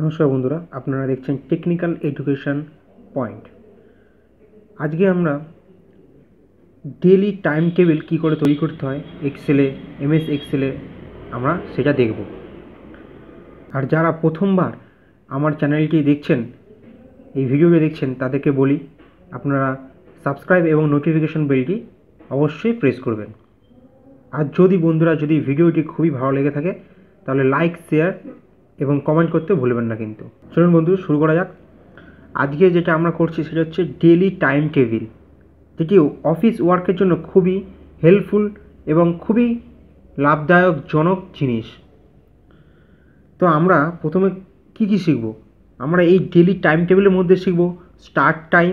নমস্কার বন্ধুরা, আপনারা দেখছেন টেকনিক্যাল এডুকেশন পয়েন্ট আজকে আমরা ডেলি টাইম টেবিল কী করে তৈরি করতে হয় এক্সেলে এমএস এক্সেলে আমরা সেটা দেখব। আর যারা প্রথমবার আমার চ্যানেলটি দেখছেন, এই ভিডিওটি দেখছেন, তাদেরকে বলি, আপনারা সাবস্ক্রাইব এবং নোটিফিকেশন বেলটি অবশ্যই প্রেস করবেন। আর যদি বন্ধুরা যদি ভিডিওটি খুবই ভালো লেগে থাকে, তাহলে লাইক শেয়ার এবং কমেন্ট করতে ভুলবেন না কিন্তু। চলুন বন্ধু, শুরু করা যাক। আজকে যেটা আমরা করছি সেটা হচ্ছে ডেলি টাইম টেবিল যেটি অফিস ওয়ার্কের জন্য খুবই হেল্পফুল এবং খুবই লাভদায়ক জনক জিনিস। তো আমরা প্রথমে কি কি শিখব? আমরা এই ডেলি টাইম টেবিলের মধ্যে শিখব start time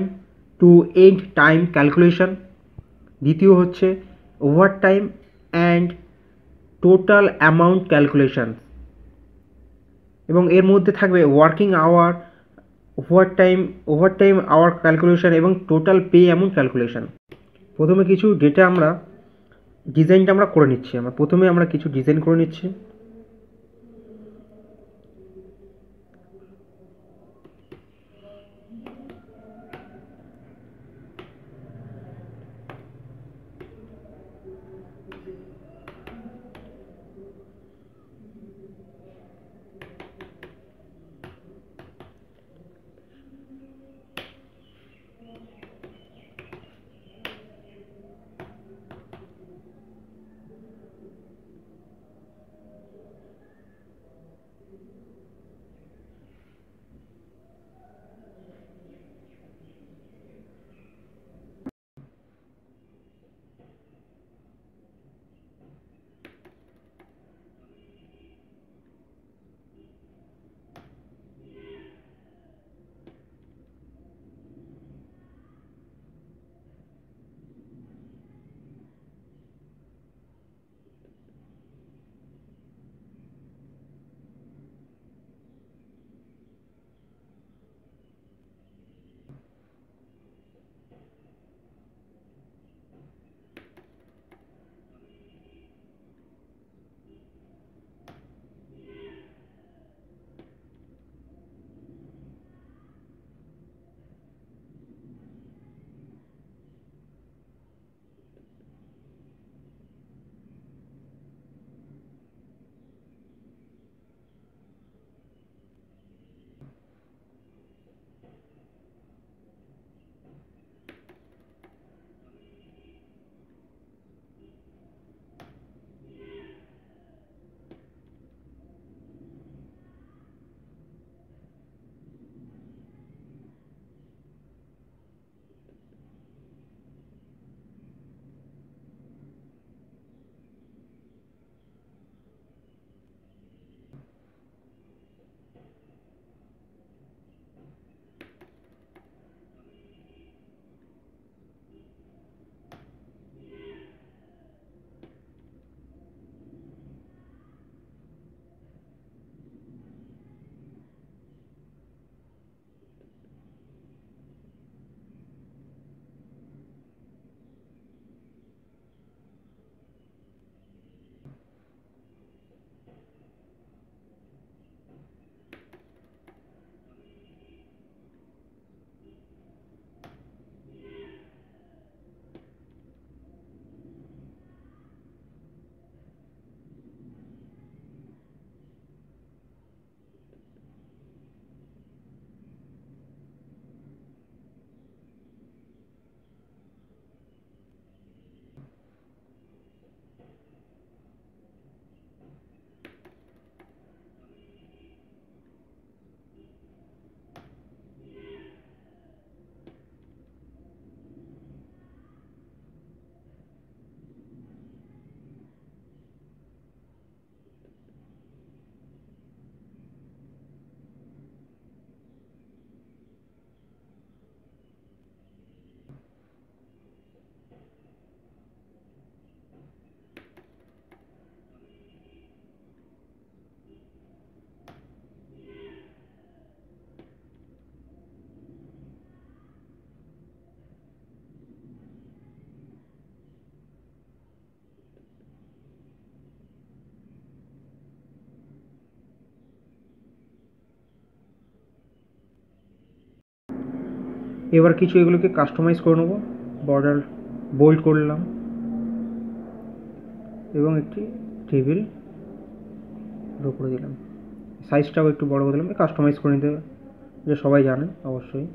to end time calculation দ্বিতীয় হচ্ছে over time and total amount calculation এবং এর মধ্যে থাকবে working hour over time over time hour calculation এবং টোটাল পে অ্যামাউন্ট ক্যালকুলেশান প্রথমে কিছু ডেটা আমরা ডিজাইনটা আমরা করে নিচ্ছি। আমরা প্রথমে আমরা কিছু ডিজাইন করে নিচ্ছি। এবার কিছু এগুলোকে কাস্টমাইজ করে নেব। বর্ডার বোল্ড করলাম এবং একটি টেবিল করে দিলাম। সাইজটাও একটু বড় করে দিলাম কাস্টমাইজ করে নিতে যে সবাই জানে, অবশ্যই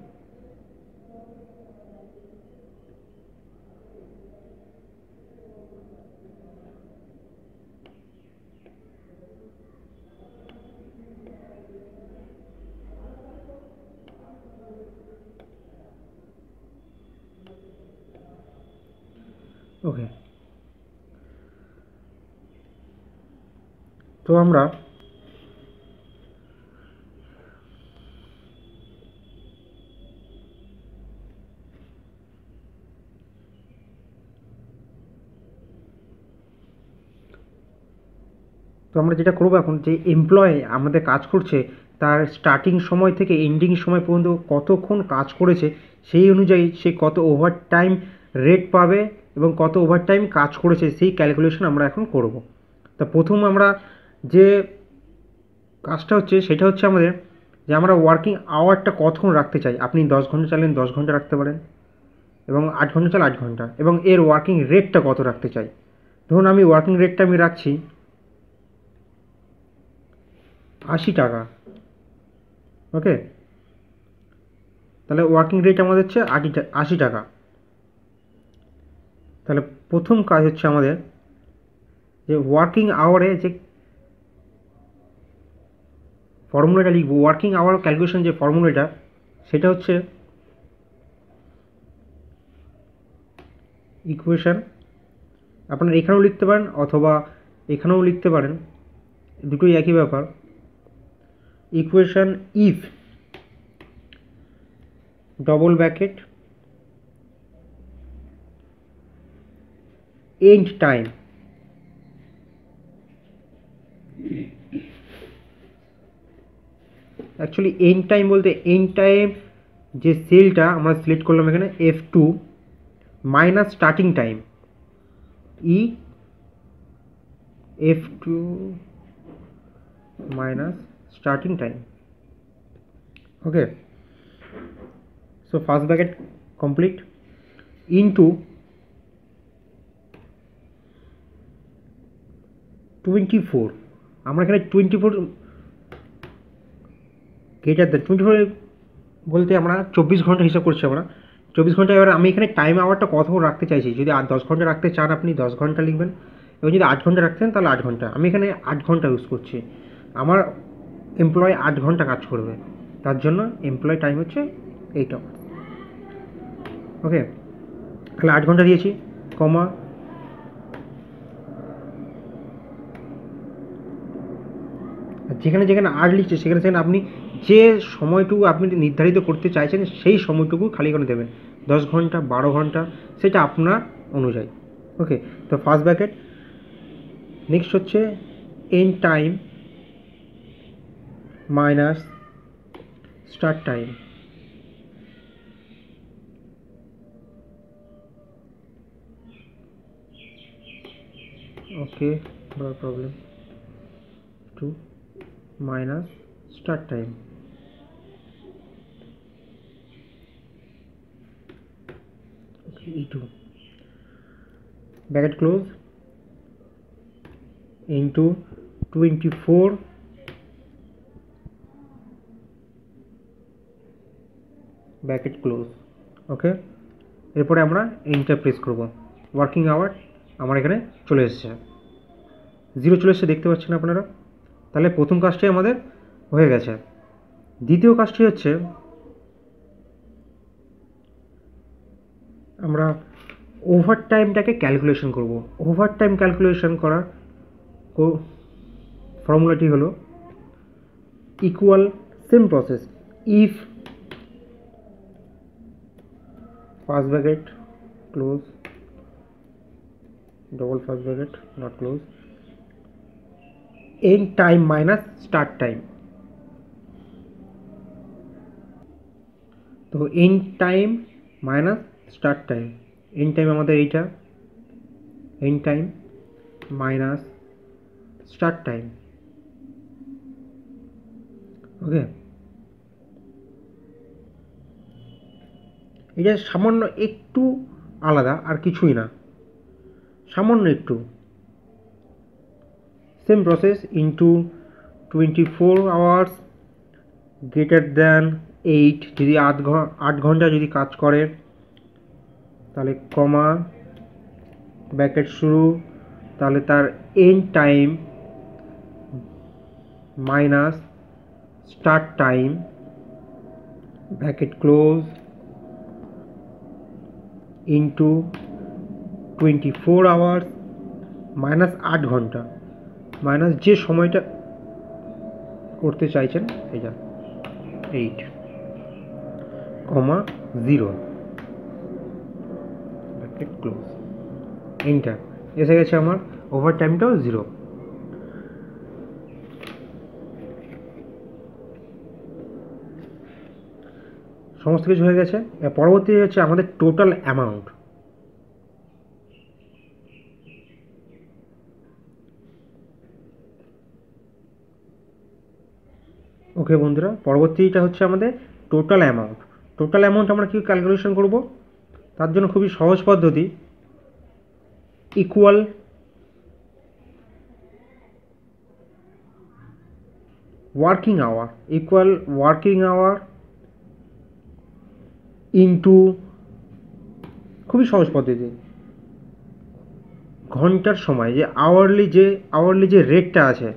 ওকে তো আমরা তো আমরা যেটা করব এখন, যে এমপ্লয় আমাদের কাজ করছে, তার স্টার্টিং সময় থেকে এন্ডিং সময় পর্যন্ত কতক্ষণ কাজ করেছে, সেই অনুযায়ী সে কত ওভার টাইম রেট পাবে এবং কত ওভার টাইম কাজ করেছে, সেই ক্যালকুলেশন আমরা এখন করব। তা প্রথম আমরা যে কাজটা হচ্ছে, সেটা হচ্ছে আমাদের যে আমরা ওয়ার্কিং আওয়ারটা কতক্ষণ রাখতে চাই? আপনি দশ ঘণ্টা চাইলেন দশ ঘণ্টা রাখতে পারেন। এবং আট ঘণ্টা চাল আট ঘণ্টা। এবং এর ওয়ার্কিং রেটটা কত রাখতে চাই? ধরুন আমি ওয়ার্কিং রেটটা আমি রাখছি আশি টাকা। ওকে? তাহলে ওয়ার্কিং রেট আমাদের হচ্ছে আশি আশি টাকা। তাহলে প্রথম কাজ হচ্ছে আমাদের যে ওয়ার্কিং আওয়ারে যে ফর্মুলাটা লিখব ওয়ার্কিং আওয়ার ক্যালকুলেশন যে ফর্মুলাটা সেটা হচ্ছে ইকুয়েশান আপনারা এখানেও লিখতে পারেন অথবা এখানেও লিখতে পারেন, দুটোই একই ব্যাপার। Equation if double bracket end time actually end time বলতে এন্ড টাইম যে সেলটা আমরা সিলেক্ট করলাম এখানে F two minus starting time E F two minus starting time. Okay. So, first bracket complete into 24 আমরা এখানে 24 গ্রেটার দেন 24 বলতে আমরা 24 ঘণ্টা হিসাব করছি আমরা। 24 ঘণ্টা এবার আমি এখানে টাইম আওয়ারটা কত রাখতে চাইছি? যদি আর 10 ঘণ্টা রাখতে চান আপনি 10 ঘণ্টা লিখবেন। এবং যদি আট ঘণ্টা রাখতেন তাহলে আট ঘণ্টা। আমি এখানে আট ঘণ্টা ইউজ করছি। আমার এমপ্লয় আট ঘণ্টা কাজ করবে। তার জন্য এমপ্লয় টাইম হচ্ছে এইট ওকে তাহলে আট ঘণ্টা দিয়েছি কমা যেখানে যেখানে আট লিখছে, সেখানে সেখানে আপনি যে সময়টুকু আপনি নির্ধারিত করতে চাইছেন, সেই সময়টুকু খালি করে দেবেন। দশ ঘণ্টা, বারো ঘণ্টা, সেটা আপনার অনুযায়ী। ওকে, তো ফার্স্ট ব্যাকেট নেক্সট হচ্ছে end time minus start time okay no problem 2 minus start time okay e2 bracket close. Into 24 bracket close okay এরপরে আমরা এন্টার প্রেস করব। ওয়ার্কিং আওয়ার আমার এখানে চলে এসেছে। জিরো চলে এসেছে, দেখতে পাচ্ছেন আপনারা? তাহলে প্রথম কাজটি আমাদের হয়ে গেছে। দ্বিতীয় কাজটি হচ্ছে আমরা ওভার টাইমটাকে ক্যালকুলেশন করব। ওভার টাইম ক্যালকুলেশন করার ফর্মুলাটি হলো equal same process if first bracket close double first bracket not close end time minus start time. তো end time minus start time end time আমাদের এইটা? End time minus start time okay এটা সামান্য একটু আলাদা, আর কিছুই না। সামান্য একটু। Same process into twenty four hours greater than eight যদি আট ঘ- আট ঘণ্টা যদি কাজ করে তাহলে কমা ব্যাকেট শুরু, তাহলে তার end time minus start time bracket close into twenty four hours minus আট ঘণ্টা। মাইনাস যে সময়টা করতে চাইছেন এটা eight comma zero bracket close enter এসে গেছে আমার ওভার টাইমটাও জিরো সমস্ত কিছু হয়ে গেছে। পরবর্তী হচ্ছে আমাদের টোটাল অ্যামাউন্ট ওকে বন্ধুরা, পরবর্তীটা হচ্ছে আমাদের টোটাল অ্যামাউন্ট টোটাল অ্যামাউন্ট আমরা কী ক্যালকুলেশন করব? তার জন্য খুবই সহজ পদ্ধতি। Equal working hour equal working hour into খুবই সহজ পদ্ধতি। ঘণ্টার সময়, যে আওয়ারলি যে আওয়ারলি যে রেটটা আছে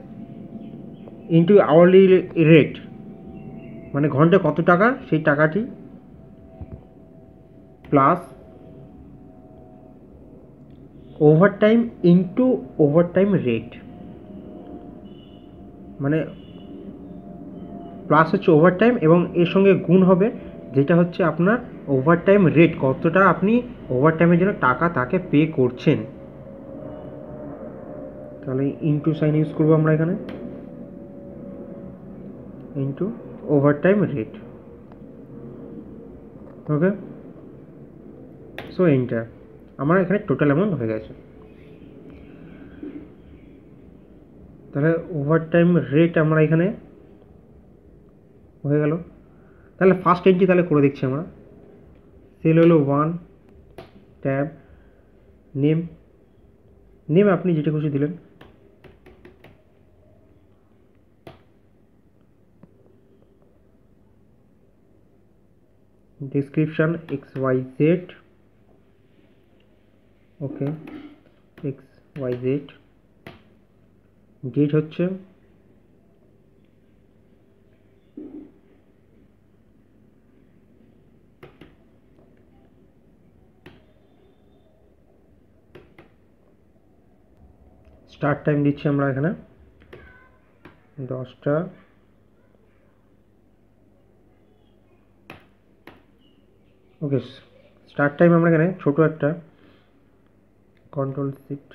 ইন্টু আওয়ারলি রেট মানে ঘণ্টা কত টাকা, সেই টাকাটি plus over time into over time rate মানে প্লাস হচ্ছে ওভার টাইম এবং এর সঙ্গে গুণ হবে, যেটা হচ্ছে আপনার ওভার টাইম রেট কতটা আপনি ওভার টাইমের জন্য টাকা তাকে পে করছেন। তাহলে ইন্টু সাইন ইউজ করব আমরা এখানে। Into over time rate okay so enter আমার এখানে টোটাল অ্যামাউন্ট হয়ে গেছে। তাহলে ওভার টাইম রেট আমরা এখানে হয়ে গেল। তাহলে ফার্স্ট এন্ট্রি তাহলে করে দিচ্ছি আমরা। সেল হলো ওয়ান ট্যাব নেম নেম আপনি যেটা খুশি দিলেন। Description xyz okay xyz date হচ্ছে স্টার্ট টাইম দিচ্ছি আমরা এখানে। দশটা। ওকে স্টার্ট টাইম আমরা এখানে ছোট একটা কন্ট্রোল শিফট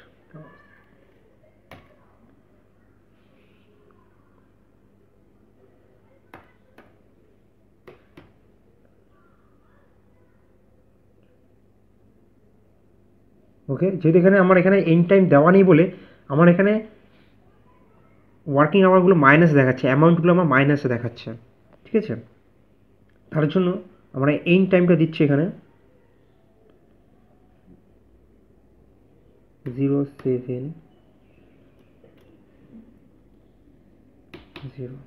ওকে যেহেতু এখানে আমার এখানে এন্ড টাইম দেওয়া নেই বলে আমার এখানে ওয়ার্কিং আওয়ারগুলো মাইনাস দেখাচ্ছে অ্যামাউন্টগুলো আমার মাইনাসে দেখাচ্ছে, ঠিক আছে? তার জন্য আমরা এন্ড টাইমটা দিচ্ছি এখানে। জিরো সেভেন জিরো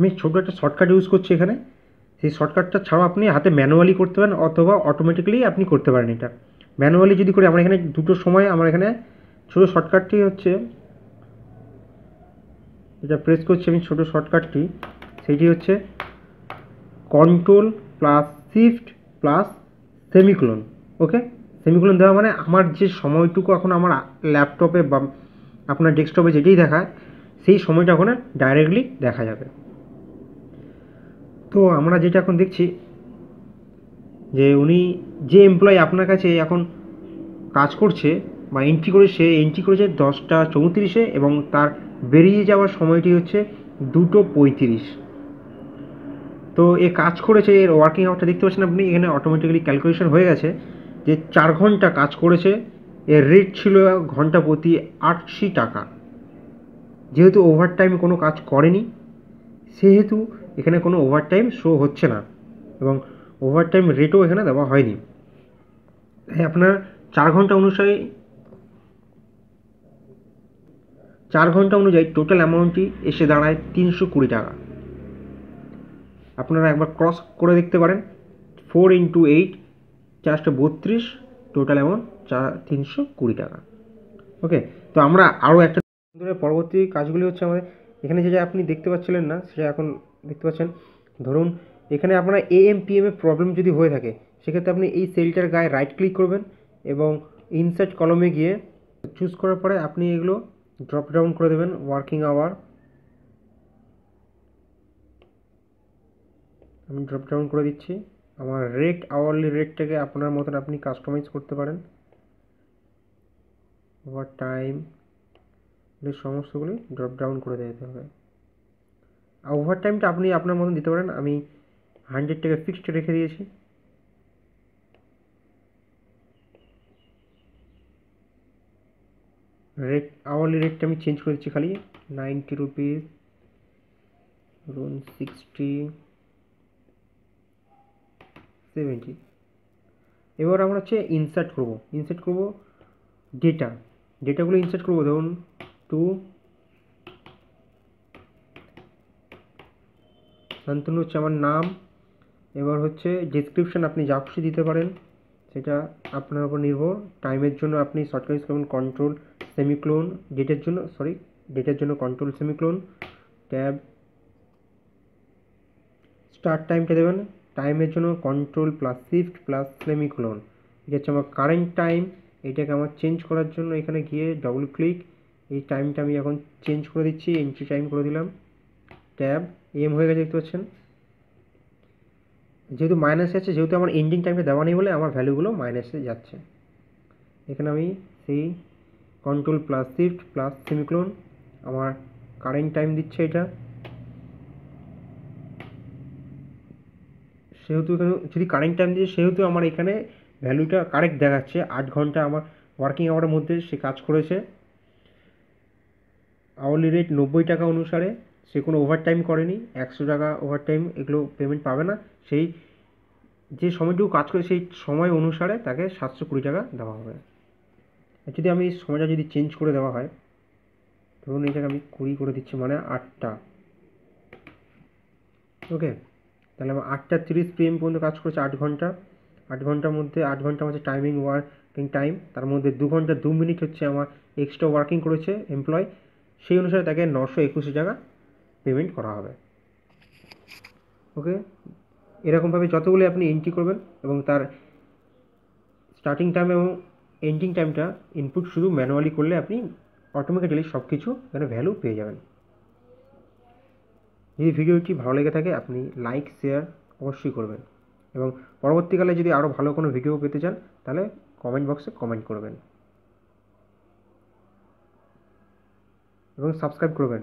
আমি ছোটো একটা শর্টকাট ইউজ করছি এখানে। সেই শর্টকাটটা ছাড়াও আপনি হাতে ম্যানুয়ালি করতে পারেন অথবা অটোমেটিক্যালি আপনি করতে পারেন এটা। ম্যানুয়ালি যদি করি, আমার এখানে দুটো সময়, আমার এখানে ছোটো শর্টকাটটি হচ্ছে যেটা প্রেস করছি আমি ছোটো শর্টকাটটি সেইটি হচ্ছে control plus shift plus semicolon okay semicolon দেওয়া মানে আমার যে সময়টুকু এখন আমার ল্যাপটপে বা আপনার ডেস্কটপে যেটাই দেখায়, সেই সময়টা ওখানে ডাইরেক্টলি দেখা যাবে। তো আমরা যেটা এখন দেখছি যে উনি যে এমপ্লয় আপনার কাছে এখন কাজ করছে বা এন্ট্রি করে সে এন্ট্রি করেছে দশটা চৌত্রিশে এবং তার বেরিয়ে যাওয়ার সময়টি হচ্ছে দুটো পঁয়ত্রিশ। তো এ কাজ করেছে, এর ওয়ার্কিং আওয়ারটা দেখতে পাচ্ছেন আপনি, এখানে অটোমেটিক্যালি ক্যালকুলেশন হয়ে গেছে যে চার ঘণ্টা কাজ করেছে, এর রেট ছিল ঘণ্টা প্রতি আটশি টাকা। যেহেতু ওভারটাইম কোনো কাজ করেনি, সেহেতু এখানে কোনো ওভারটাইম শো হচ্ছে না এবং ওভারটাইম রেটও এখানে দেওয়া হয়নি। তাই আপনার চার ঘণ্টা অনুসারে চার ঘণ্টা অনুযায়ী টোটাল অ্যামাউন্টটি এসে দাঁড়ায় তিনশো কুড়ি টাকা। আপনারা একবার ক্রস করে দেখতে পারেন। ফোর ইন্টু এইট চারশো বত্রিশ টোটাল অ্যামাউন্ট চা, তিনশো কুড়ি টাকা। ওকে তো আমরা আরও একটা পরবর্তী কাজগুলি হচ্ছে আমাদের, এখানে যেটা আপনি দেখতে পাচ্ছিলেন না, সেটা এখন দেখতে পাচ্ছেন? ধরুন, এখানে আপনার এএম পিএম এর প্রবলেম যদি হয়ে থাকে, সেক্ষেত্রে আপনি এই সেলটার গায়ে রাইট ক্লিক করবেন এবং ইনসার্ট কলমে গিয়ে চুজ করার পরে আপনি এগুলো ড্রপ ডাউন করে দেবেন ওয়ার্কিং আওয়ার আমি ড্রপ ডাউন করে দিচ্ছি। আমার রেট আওয়ারলি রেটটাকে আপনার মতন আপনি কাস্টমাইজ করতে পারেন। ওভার টাইম সমস্তগুলি ড্রপ ডাউন করে দিতে হবে। ওভার টাইমটা আপনি আপনার মতন দিতে পারেন। আমি হান্ড্রেড টাকা ফিক্সড রেখে দিয়েছি। রেট আওয়ারলি রেটটা আমি চেঞ্জ করে দিচ্ছি খালি। নাইনটি রুপিস ধরুন সিক্সটি সেভেন্টি এবার আমরা হচ্ছে ইনসার্ট করব। ইনসার্ট করব ডেটা ডেটাগুলো ইনসার্ট করব। ধরুন টু শান্তনু হচ্ছে আমার নাম। এবার হচ্ছে ডিসক্রিপশান আপনি যা খুশি দিতে পারেন, সেটা আপনার উপর নির্ভর। টাইমের জন্য আপনি শর্টকাট করবেন কন্ট্রোল সেমিক্লোন ডেটের জন্য সরি ডেটের জন্য কন্ট্রোল সেমিক্লোন ট্যাব স্টার্ট টাইমটা দেবেন। টাইমের জন্য control plus shift plus semicolon এটা হচ্ছে আমার কারেন্ট টাইম এটাকে আমার চেঞ্জ করার জন্য এখানে গিয়ে ডবল ক্লিক এই টাইমটা আমি এখন চেঞ্জ করে দিচ্ছি এন্ট্রি টাইম করে দিলাম। ট্যাব এম হয়ে গেছে, দেখতে পাচ্ছেন। যেহেতু মাইনাসে আছে, যেহেতু আমার এন্ডিং টাইমটা দেওয়া নেই বলে আমার ভ্যালুগুলো মাইনাসে যাচ্ছে। এখানে আমি সেই control plus shift plus semicolon আমার কারেন্ট টাইম দিচ্ছে এটা। সেহেতু এখানে যদি কারেন্ট টাইম দিচ্ছে, সেহেতু আমার এখানে ভ্যালুটা কারেক্ট দেখাচ্ছে। আট ঘণ্টা আমার ওয়ার্কিং আওয়ারের মধ্যে সে কাজ করেছে। আওয়ারলি রেট নব্বই টাকা অনুসারে। সে কোনো ওভারটাইম করেনি, একশো টাকা ওভারটাইম এগুলো পেমেন্ট পাবে না। সেই যে সময়টুকু কাজ করে সেই সময় অনুসারে তাকে সাতশো কুড়ি টাকা দেওয়া হবে। যদি আমি সময়টা যদি চেঞ্জ করে দেওয়া হয়, ধরুন এটাকে আমি কুড়ি করে দিচ্ছি মানে আটটা। ওকে তাহলে আমার আটটা তিরিশ পিএম পর্যন্ত কাজ করেছে আট ঘণ্টা। আট ঘণ্টার মধ্যে, আট ঘণ্টা হচ্ছে টাইমিং ওয়ার্কিং টাইম তার মধ্যে দু ঘণ্টা, দু মিনিট হচ্ছে আমার এক্সট্রা ওয়ার্কিং করেছে এমপ্লয় সেই অনুসারে তাকে নশো একুশি টাকা পেমেন্ট করা হবে। ওকে এরকমভাবে যতগুলি আপনি এন্ট্রি করবেন এবং তার স্টার্টিং টাইম এবং এন্ডিং টাইমটা ইনপুট শুধু ম্যানুয়ালি করলে আপনি অটোমেটিক্যালি সব কিছু এখানে ভ্যালু পেয়ে যাবেন। যদি ভিডিওটি ভালো লেগে থাকে, আপনি লাইক শেয়ার অবশ্যই করবেন এবং পরবর্তীকালে যদি আরও ভালো কোনো ভিডিও পেতে চান, তাহলে কমেন্ট বক্সে কমেন্ট করবেন এবং সাবস্ক্রাইব করবেন।